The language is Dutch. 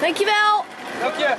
Dankjewel. Dank je.